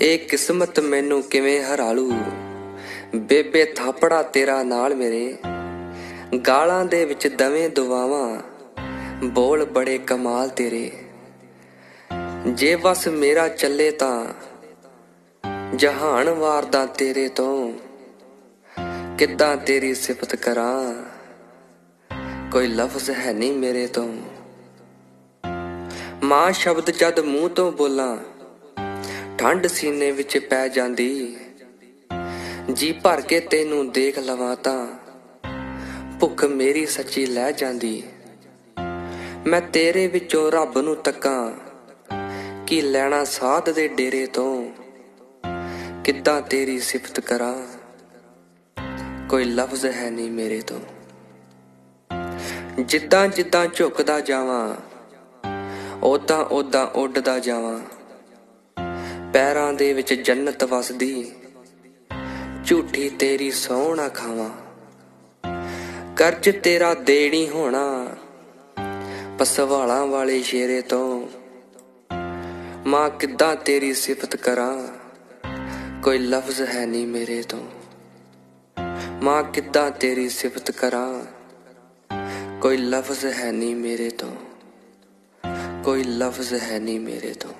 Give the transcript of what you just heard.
ਇਹ ਕਿਸਮਤ ਮੈਨੂੰ ਕਿਵੇਂ ਹਰਾਲੂ? ਬੇਬੇ ਥਾਪੜਾ ਤੇਰਾ ਨਾਲ ਮੇਰੇ। ਗਾਲਾਂ ਦੇ ਵਿੱਚ ਦਵੇਂ ਦੁਆਵਾਂ, ਬੋਲ ਬੜੇ ਕਮਾਲ ਤੇਰੇ। ਜੇ ਬਸ ਮੇਰਾ ਚੱਲੇ ਤਾਂ, ਜਹਾਨ ਵਾਰਦਾ ਤੇਰੇ ਤੋਂ। ਕਿੱਦਾਂ ਤੇਰੀ ਸਿਫਤ ਕਰਾਂ? ਕੋਈ ਲਫ਼ਜ਼ ਹੈ ਨਹੀਂ ਮੇਰੇ ਤੋਂ। ਮਾਂ ਸ਼ਬਦ ਜਦ ਮੂੰਹ ਤੋਂ ਬੋਲਾਂ ਠੰਡ ਸੀਨੇ ਵਿੱਚ ਪੈ ਜਾਂਦੀ। ਜੀ ਭਰ ਕੇ ਤੈਨੂੰ ਦੇਖ ਲਵਾਂ ਤਾਂ ਭੁੱਖ ਮੇਰੀ ਸੱਚੀ ਲੈ ਜਾਂਦੀ। ਮੈਂ ਤੇਰੇ ਵਿੱਚੋਂ ਰੱਬ ਨੂੰ ਤੱਕਾਂ ਕੀ ਲੈਣਾ ਸਾਧ ਦੇ ਡੇਰੇ ਤੋਂ? ਕਿੱਦਾਂ ਤੇਰੀ ਸਿਫਤ ਕਰਾਂ? ਕੋਈ ਲਫ਼ਜ਼ ਹੈ ਨਹੀਂ ਮੇਰੇ ਤੋਂ। ਜਿੱਦਾਂ ਜਿੱਦਾਂ ਝੁਕਦਾ ਜਾਵਾਂ ਉਦਾਂ ਉਦਾਂ ਉੱਡਦਾ ਜਾਵਾਂ। ਪੈਰਾਂ ਦੇ ਵਿੱਚ ਜੰਨਤ ਵਸਦੀ। ਝੂਠੀ ਤੇਰੀ ਸੋਹਣਾ ਖਾਵਾਂ। ਕਰਜ਼ ਤੇਰਾ ਦੇਣੀ ਹੋਣਾ। ਪਸਵਾਲਾਂ ਵਾਲੇ ਸ਼ੇਰੇ ਤੋਂ ਮਾਂ ਕਿੱਦਾਂ ਤੇਰੀ ਸਿਫਤ ਕਰਾਂ? ਕੋਈ ਲਫ਼ਜ਼ ਹੈ ਨਹੀਂ ਮੇਰੇ ਤੋਂ। ਮਾਂ ਕਿੱਦਾਂ ਤੇਰੀ ਸਿਫਤ ਕਰਾਂ? ਕੋਈ ਲਫ਼ਜ਼ ਹੈ ਨਹੀਂ ਮੇਰੇ ਤੋਂ। ਕੋਈ ਲਫ਼ਜ਼ ਹੈ ਨਹੀਂ ਮੇਰੇ ਤੋਂ।